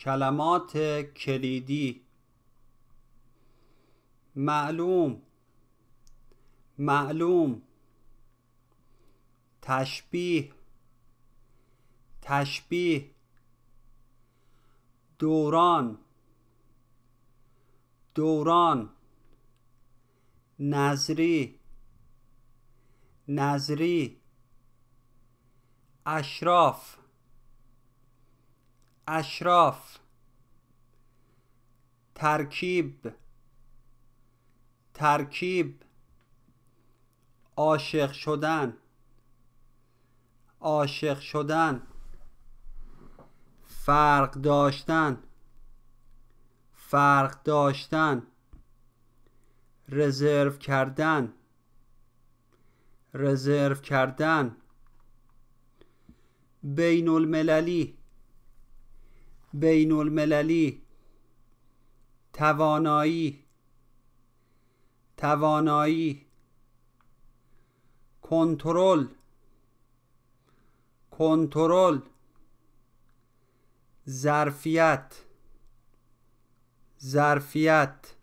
کلمات کلیدی. معلوم. معلوم. تشبیه. تشبیه. دوران. دوران. نظری. نظری. اشراف. اشراف ترکیب ترکیب عاشق شدن عاشق شدن فرق داشتن فرق داشتن رزرو کردن رزرو کردن بین المللی بین المللی توانایی توانایی کنترل کنترل ظرفیت ظرفیت.